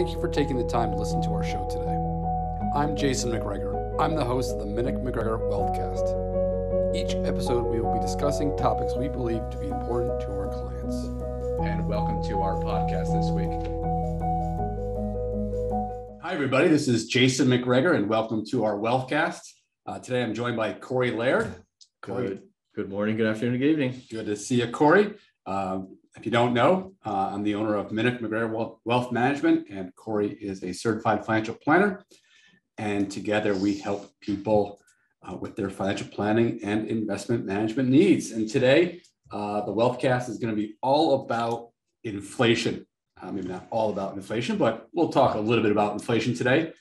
Thank you for taking the time to listen to our show today. I'm Jason MacGregor. I'm the host of the Minich MacGregor Wealthcast. Each episode, we will be discussing topics we believe to be important to our clients. And welcome to our podcast this week. Hi, everybody. This is Jason MacGregor, and welcome to our Wealthcast. Uh, today, I'm joined by Cory Laird. Good. Good morning, good afternoon, good evening. Good to see you, Cory. Um, if you don't know, uh, I'm the owner of Minich MacGregor Wealth Management, and Cory is a certified financial planner. And together we help people uh, with their financial planning and investment management needs. And today, uh, the Wealthcast is going to be all about inflation. Uh, maybe not all about inflation, but we'll talk a little bit about inflation today.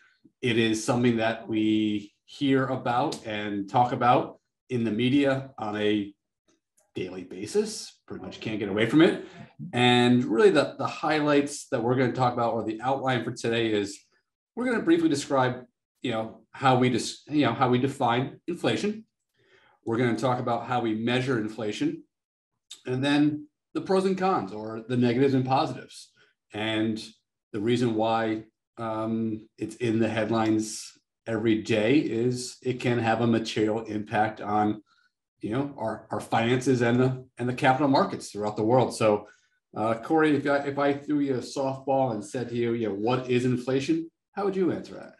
It is something that we hear about and talk about in the media on a daily basis. Pretty much can't get away from it. And really, the, the highlights that we're going to talk about, or the outline for today, is we're going to briefly describe, you know, how we dis, you know, how we define inflation. We're going to talk about how we measure inflation, and then the pros and cons, or the negatives and positives, and the reason why um, it's in the headlines every day is it can have a material impact on you know our, our finances and the and the capital markets throughout the world so uh, Cory if I, if I threw you a softball and said to you you know what is inflation how would you answer that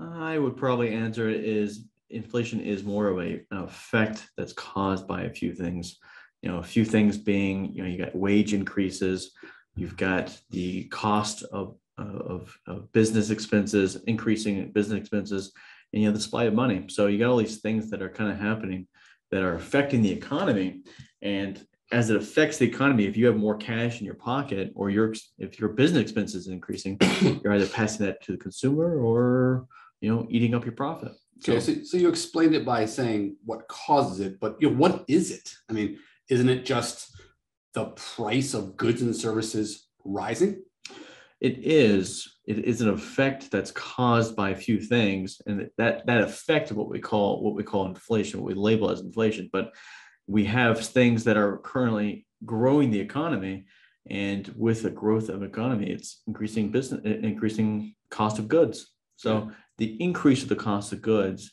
I would probably answer it is inflation is more of a, an effect that's caused by a few things. You know, a few things being, you know, you got wage increases, you've got the cost of, of, of business expenses, increasing business expenses, and you know, the supply of money. So you got all these things that are kind of happening that are affecting the economy. And as it affects the economy, if you have more cash in your pocket or your if your business expenses is increasing, you're either passing that to the consumer or you know eating up your profit. So, okay, so, so you explained it by saying what causes it, but you know, what is it? I mean, isn't it just the price of goods and services rising? It is. It is an effect that's caused by a few things, and that that effect of what we call what we call inflation, what we label as inflation. But we have things that are currently growing the economy, and with the growth of economy, it's increasing business, increasing cost of goods. So the increase of the cost of goods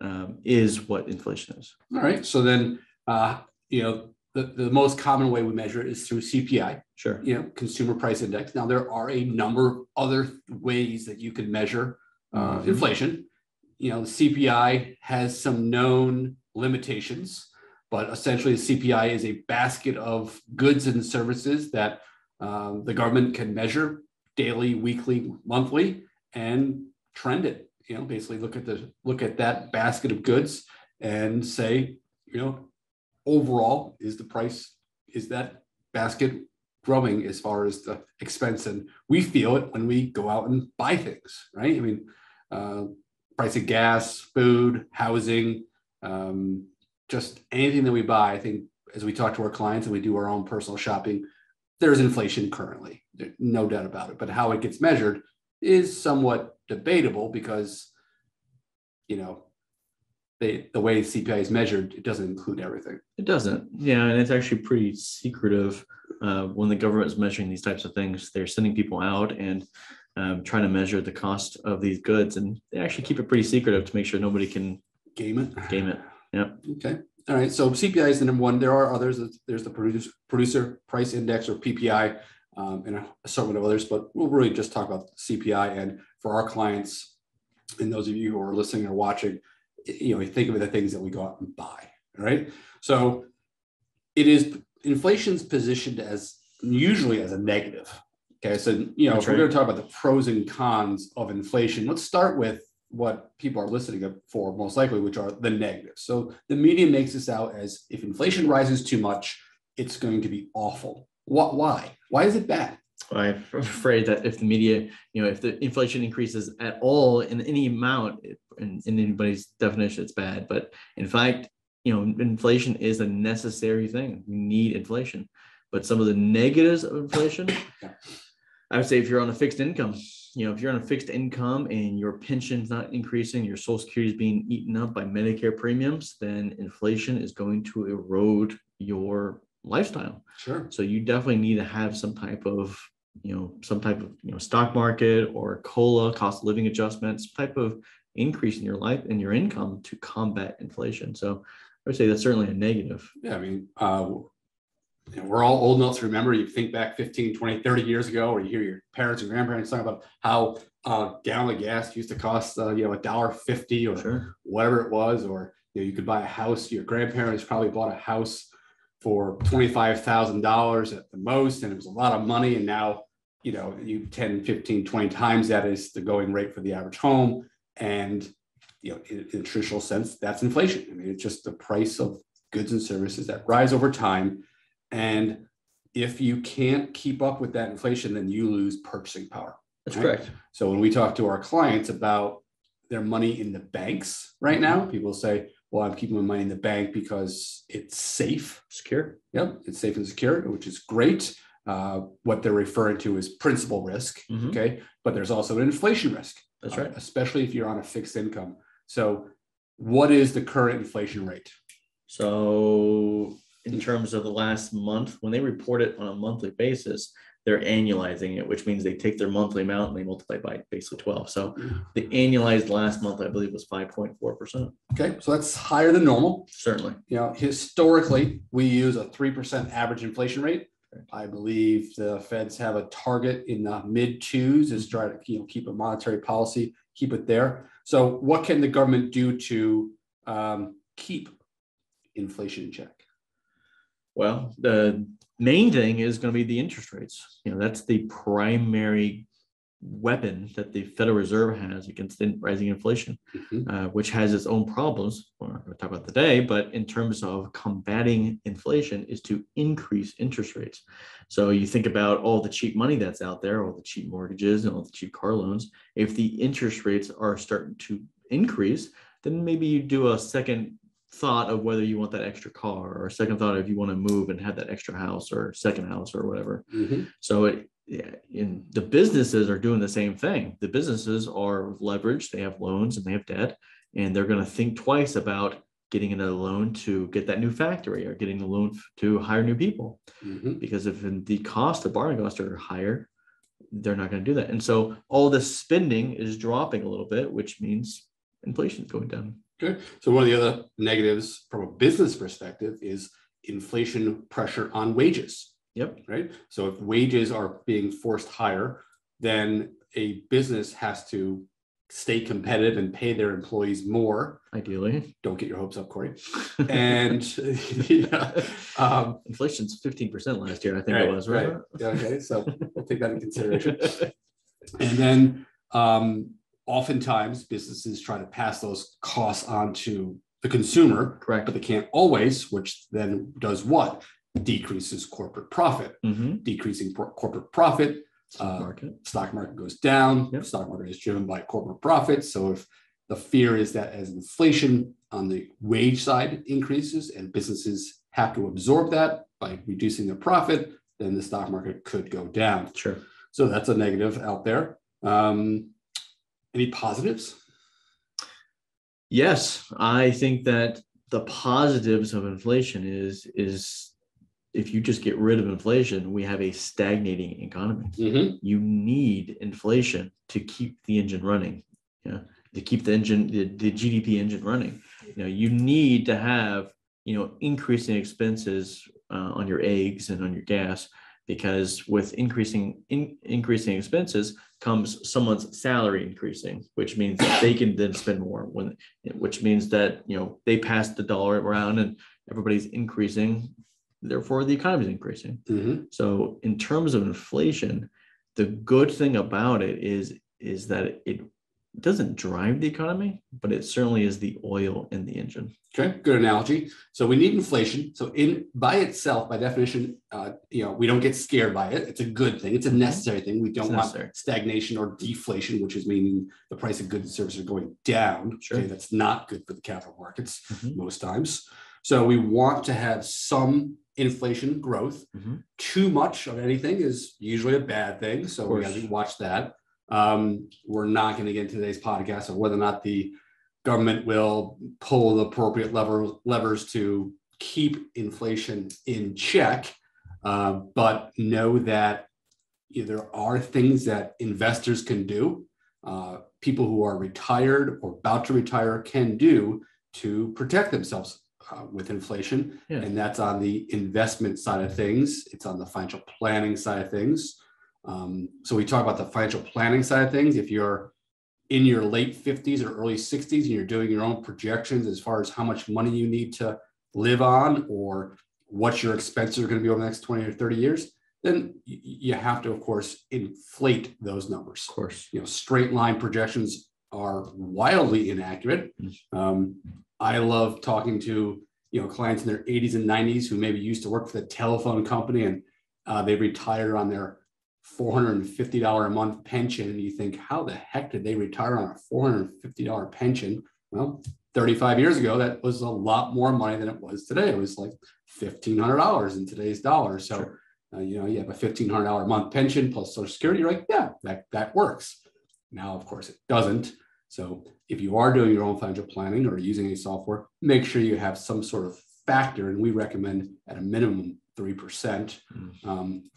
um, is what inflation is. All right. So then, uh, you know, the, the most common way we measure it is through CPI. Sure. You know, consumer price index. Now there are a number of other ways that you can measure uh, mm-hmm. inflation. You know, the CPI has some known limitations, but essentially the CPI is a basket of goods and services that um, the government can measure daily, weekly, monthly, and trend it. You know, basically look at the look at that basket of goods and say, you know, overall, is the price is that basket growing as far as the expense? And we feel it when we go out and buy things, right? I mean, uh, price of gas, food, housing, um, just anything that we buy. I think as we talk to our clients and we do our own personal shopping, there's inflation currently, no doubt about it. But how it gets measured is somewhat debatable because, you know, they, the way CPI is measured, it doesn't include everything. It doesn't. Yeah, and it's actually pretty secretive uh, when the government is measuring these types of things. They're sending people out and um, trying to measure the cost of these goods, and they actually keep it pretty secretive to make sure nobody can game it. Game it. Yep. Okay. All right. So CPI is the number one. There are others. There's the producer producer price index or PPI um, and a assortment of others, but we'll really just talk about CPI. And for our clients, and those of you who are listening or watching, you know, think of the things that we go out and buy, right? So it is inflation's positioned as usually as a negative. Okay, so you know, That's if we're going to talk about the pros and cons of inflation, let's start with what people are listening for most likely, which are the negatives. So the media makes this out as if inflation rises too much, it's going to be awful. What? Why? Why is it bad? I'm afraid that if the media, you know, if the inflation increases at all in any amount, in, in anybody's definition, it's bad. But in fact, you know, inflation is a necessary thing. We need inflation. But some of the negatives of inflation, I would say if you're on a fixed income, you know, if you're on a fixed income and your pension's not increasing, your social security is being eaten up by Medicare premiums, then inflation is going to erode your lifestyle. Sure. So you definitely need to have some type of you know, some type of, you know, stock market or COLA, cost of living adjustments, type of increase in your life and your income to combat inflation. So I would say that's certainly a negative. Yeah, I mean, uh, you know, we're all old enough to remember. You think back 15, 20, 30 years ago, or you hear your parents and grandparents talk about how uh, gallon of gas used to cost, uh, you know, a dollar fifty or Sure. whatever it was, or you know, you could buy a house. Your grandparents probably bought a house for twenty five thousand dollars at the most, and it was a lot of money. And now, you know, you 10, 15, 20 times that is the going rate for the average home. And you know, in, in a traditional sense, that's inflation. I mean, it's just the price of goods and services that rise over time. And if you can't keep up with that inflation, then you lose purchasing power. That's Right. correct. So when we talk to our clients about their money in the banks right now, mm-hmm. people say, well, I'm keeping my money in the bank because it's safe. Secure. Yep, it's safe and secure, which is great. Uh, what they're referring to is principal risk. Mhm. Okay. But there's also an inflation risk. That's uh, right. Especially if you're on a fixed income. So, what is the current inflation rate? So in terms of the last month, when they report it on a monthly basis, they're annualizing it, which means they take their monthly amount and they multiply by basically 12. So the annualized last month, I believe, was 5.4%. Okay. So, that's higher than normal. Certainly. you know, historically, we use a three percent average inflation rate. I believe the feds have a target in the mid twos is try to you know keep a monetary policy, keep it there. So, what can the government do to um, keep inflation in check? Well, the main thing is going to be the interest rates. You know, that's the primary weapon that the Federal Reserve has against in- rising inflation, Mhm. uh, which has its own problems. We're not going to talk about today, but in terms of combating inflation, is to increase interest rates. So you think about all the cheap money that's out there, all the cheap mortgages and all the cheap car loans. If the interest rates are starting to increase, then maybe you do a second thought of whether you want that extra car or a second thought if you want to move and have that extra house or second house or whatever. Mhm. So it yeah, in the businesses are doing the same thing. The businesses are leveraged, they have loans and they have debt, and they're going to think twice about getting another loan to get that new factory or getting a loan to hire new people. Mhm. Because if the cost of borrowing costs are higher, they're not going to do that. And so all this spending is dropping a little bit, which means inflation is going down. Good. So, one of the other negatives from a business perspective is inflation pressure on wages. Yep. right? So if wages are being forced higher, then a business has to stay competitive and pay their employees more. Ideally. Don't get your hopes up, Cory. And yeah, um, Inflation's 15% last year, I think right, it was, right? Yeah, okay, so we'll take that in consideration. And then um, oftentimes businesses try to pass those costs on to the consumer, Correct. but they can't always, which then does what? Decreases corporate profit. Mhm. Decreasing pro- corporate profit Stock Uh, market. stock market goes down. Yep. Stock market is driven by corporate profits. So if the fear is that as inflation on the wage side increases and businesses have to absorb that by reducing their profit, then the stock market could go down. Sure. So that's a negative out there. Um, any positives? Yes, I think that the positives of inflation is is if you just get rid of inflation, we have a stagnating economy. Mhm. You need inflation to keep the engine running. Yeah, to keep the engine, the, the GDP engine running. You know, you need to have you know increasing expenses uh, on your eggs and on your gas because with increasing in, increasing expenses comes someone's salary increasing, which means that they can then spend more. When which means that you know they pass the dollar around and everybody's increasing, therefore the economy is increasing. Mhm. So in terms of inflation, the good thing about it is is that it doesn't drive the economy, but it certainly is the oil in the engine. Okay, good analogy. So we need inflation. So in by itself, by definition, uh, you know, we don't get scared by it. It's a good thing. It's a necessary thing. We don't want stagnation or deflation, which is meaning the price of goods and services are going down. Sure. Okay, that's not good for the capital markets Mhm. most times. So we want to have some inflation growth. Mhm. Too much of anything is usually a bad thing. So we got to watch that. Um, we're not going to get into today's podcast of whether or not the government will pull the appropriate lever, levers to keep inflation in check. Uh, but know that you know, there are things that investors can do, uh, people who are retired or about to retire can do to protect themselves uh, with inflation. Yeah. And that's on the investment side of things. It's on the financial planning side of things. Um, so we talk about the financial planning side of things. If you're in your late 50s or early 60s and you're doing your own projections as far as how much money you need to live on or what your expenses are going to be over the next 20 or 30 years, then you have to, of course, inflate those numbers. Of course. You know, straight line projections are wildly inaccurate. Mm. Um, I love talking to you know clients in their 80s and 90s who maybe used to work for the telephone company and uh, they retire on their $450 a month pension. And you think, how the heck did they retire on a $450 pension? Well, 35 years ago, that was a lot more money than it was today. It was like $1,500 in today's dollars. So, Sure. uh, you know, you have a $1,500 a month pension plus Social Security. You're like, yeah, that, that works. Now, of course, it doesn't. So, if you are doing your own financial planning or using any software, make sure you have some sort of factor. And we recommend at a minimum 3%. Mm. Um,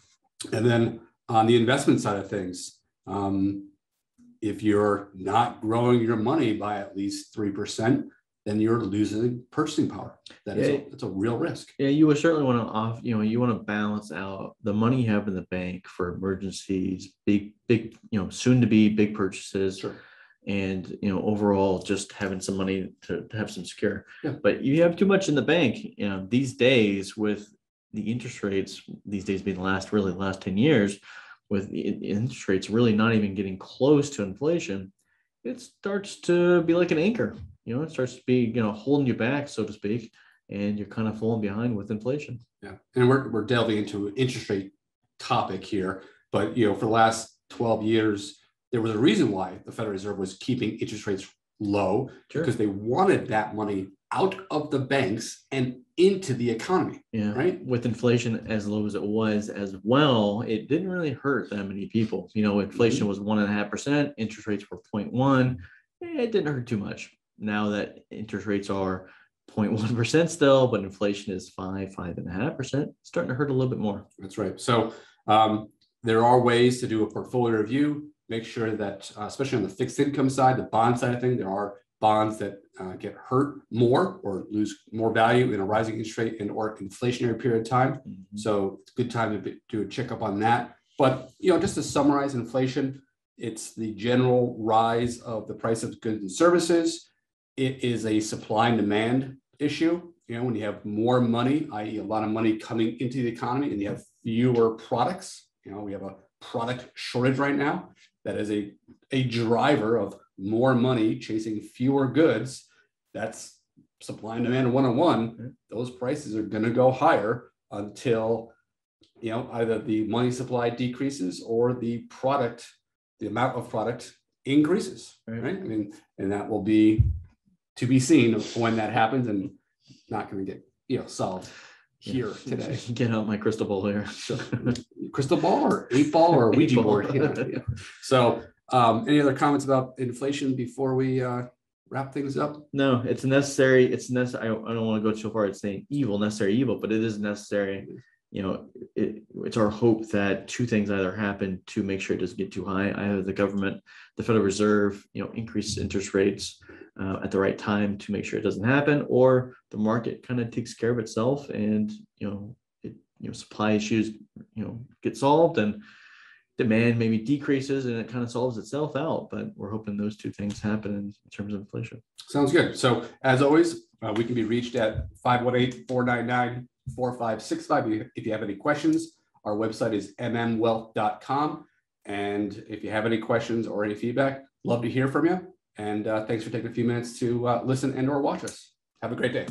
and then on the investment side of things, um, if you're not growing your money by at least 3%, then you're losing purchasing power. That is, Yeah. a, that's a real risk. Yeah, you would certainly want to off, you know, you want to balance out the money you have in the bank for emergencies, big, big, you know, soon to be big purchases. Sure. And, you know, overall just having some money to, to have some secure. Yeah. But you have too much in the bank, you know, these days with the interest rates, these days being the last, really the last 10 years, with the interest rates really not even getting close to inflation, it starts to be like an anchor. You know, it starts to be, you know, holding you back, so to speak, and you're kind of falling behind with inflation. Yeah. And we're, we're delving into an interest rate topic here. But, you know, for the last 12 years, there was a reason why the Federal Reserve was keeping interest rates low Sure. because they wanted that money out of the banks and into the economy, Yeah. right? With inflation as low as it was as well, it didn't really hurt that many people. You know, inflation was one and a half percent, interest rates were 0.1. eh, It didn't hurt too much. Now that interest rates are 0.1 percent still, but inflation is five, five and a half percent, starting to hurt a little bit more. That's right. So um, there are ways to do a portfolio review. Make sure that, uh, especially on the fixed income side, the bond side of thing, there are bonds that uh, get hurt more or lose more value in a rising interest rate and or inflationary period of time. Mhm. So it's a good time to be- do a checkup on that. But you know, just to summarize inflation, it's the general rise of the price of goods and services. It is a supply and demand issue. You know, when you have more money, i.e., a lot of money coming into the economy, and you have fewer products. You know, we have a product shortage right now. That is a a driver of more money chasing fewer goods. That's supply and demand 101. Mm-hmm. Those prices are going to go higher until you know either the money supply decreases or the product the amount of product increases Right. right, i mean and that will be to be seen when that happens and not going to get you know solved here Yeah. today Get out my crystal ball here. Crystal ball or eight ball or ouija ball. board yeah, yeah. so um, any other comments about inflation before we uh, wrap things up No, it's necessary. It's necessary. I don't, want to go so far as saying evil, necessary evil, but it is necessary. You know, it, it's our hope that two things either happen to make sure it doesn't get too high. Either the government, the Federal Reserve, you know, increases interest rates uh, at the right time to make sure it doesn't happen, or the market kind of takes care of itself and you know, you know, supply issues, you know, get solved and demand maybe decreases and it kind of solves itself out. But we're hoping those two things happen in terms of inflation. Sounds good. So as always, uh, we can be reached at 518-499-4565 if you have any questions. Our website is mmwealth.com. And if you have any questions or any feedback, love to hear from you. And uh, thanks for taking a few minutes to uh, listen and or watch us. Have a great day.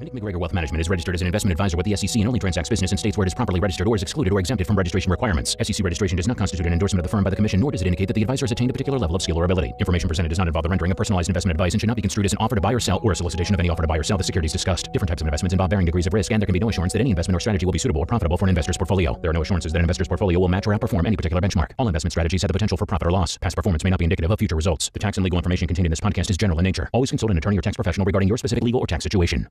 Minich MacGregor Wealth Management is registered as an investment advisor with the SEC and only transacts business in states where it is properly registered or is excluded or exempted from registration requirements. SEC registration does not constitute an endorsement of the firm by the Commission, nor does it indicate that the advisor has attained a particular level of skill or ability. Information presented does not involve the rendering of personalized investment advice and should not be construed as an offer to buy or sell or a solicitation of any offer to buy or sell the securities discussed. Different types of investments involve varying degrees of risk, and there can be no assurance that any investment or strategy will be suitable or profitable for an investor's portfolio. There are no assurances that an investor's portfolio will match or outperform any particular benchmark. All investment strategies have the potential for profit or loss. Past performance may not be indicative of future results. The tax and legal information contained in this podcast is general in nature. Always consult an attorney or tax professional regarding your specific legal or tax situation.